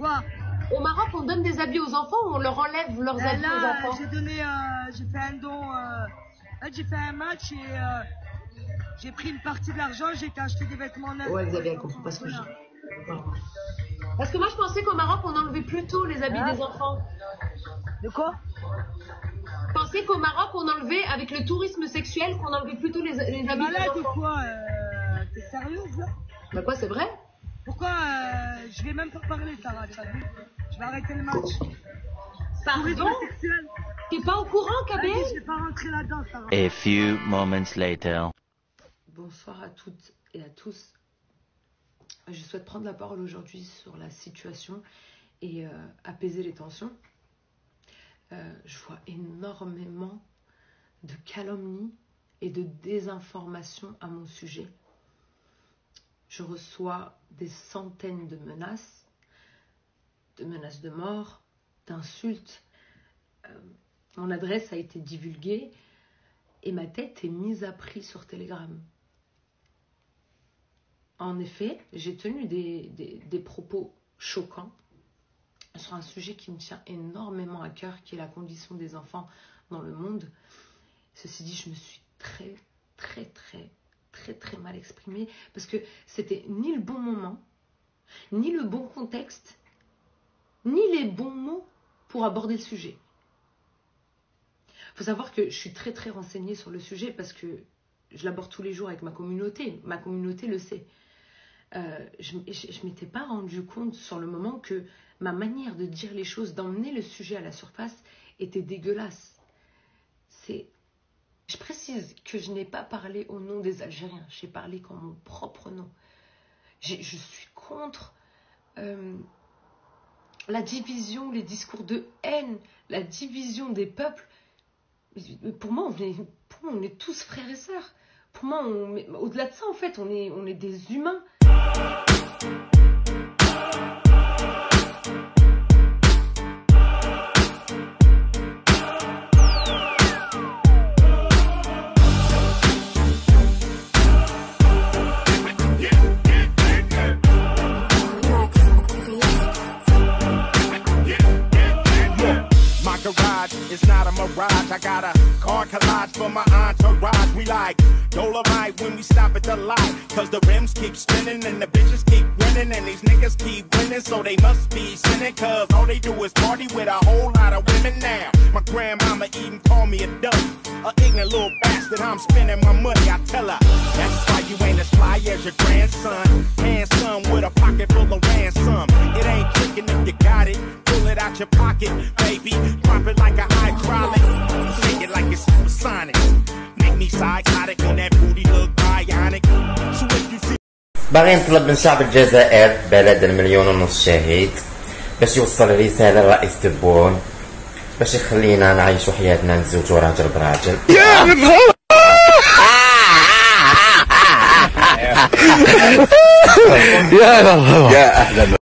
Quoi Au Maroc, on donne des habits aux enfants ou on leur enlève leurs Eh, habits aux Là, enfants j'ai donné, euh, j'ai fait un don. euh, j'ai fait un match et euh, j'ai pris une partie de l'argent, j'ai été acheter des vêtements neufs. Ouais, vous avez compris pas ce que je dis. Parce que moi, je pensais qu'au Maroc, on enlevait plutôt les habits Hein des enfants. De quoi? Je pensais qu'au Maroc, on enlevait, avec le tourisme sexuel, qu'on enlevait plutôt les, habits malade des ou enfants. quoi euh, T'es sérieuse là? Bah quoi, c'est vrai Pourquoi euh, Je vais même pas parler, Sarah, vu Je vais arrêter le match. Pardon T'es pas au courant, Kabé Vas-y, je vais pas rentrer là-dedans, Sarah. A few moments later. Bonsoir à toutes et à tous. Je souhaite prendre la parole aujourd'hui sur la situation et euh, apaiser les tensions. Euh, je vois énormément de calomnies et de désinformations à mon sujet. Je reçois des centaines de menaces, de menaces de mort, d'insultes. Euh, mon adresse a été divulguée et ma tête est mise à prix sur Telegram. En effet, j'ai tenu des, propos choquants sur un sujet qui me tient énormément à cœur, qui est la condition des enfants dans le monde. Ceci dit, je me suis très, très, très, très, très mal exprimée parce que c'était ni le bon moment, ni le bon contexte, ni les bons mots pour aborder le sujet. Il faut savoir que je suis très très renseignée sur le sujet parce que je l'aborde tous les jours avec ma communauté. Ma communauté le sait. Euh, je ne m'étais pas rendu compte sur le moment que ma manière de dire les choses, d'emmener le sujet à la surface, était dégueulasse. C'est, que je n'ai pas parlé au nom des Algériens, j'ai parlé qu'en mon propre nom. Je suis contre euh, la division, les discours de haine, la division des peuples. Pour moi, on est, pour moi, on est tous frères et sœurs. Pour moi, au-delà de ça, en fait, on est, on est des humains. Mirage. I got a car collage for my entourage. We like Dolomite when we stop at the light. Cause the rims keep spinning and the bitches keep winning. And these niggas keep winning, so they must be sinning. Cause all they do is party with a whole lot of women now. My grandmama even called me a duck. A ignorant little bastard, I'm spending my money, I tell her. That's why you ain't as fly as your grandson. Handsome with a pocket full of ransom. It ain't tricking if you got it. Pull it out your pocket, baby. Psychotic that booty look bionic. So if you see باغي نطلب من شعب الجزائر بلد المليون ونص شهيد باش يوصل رسالة لرئيس تبون باش يخلينا نعيشوا حياتنا نتزوجوا راجل براجل. يا الله يا أهلا.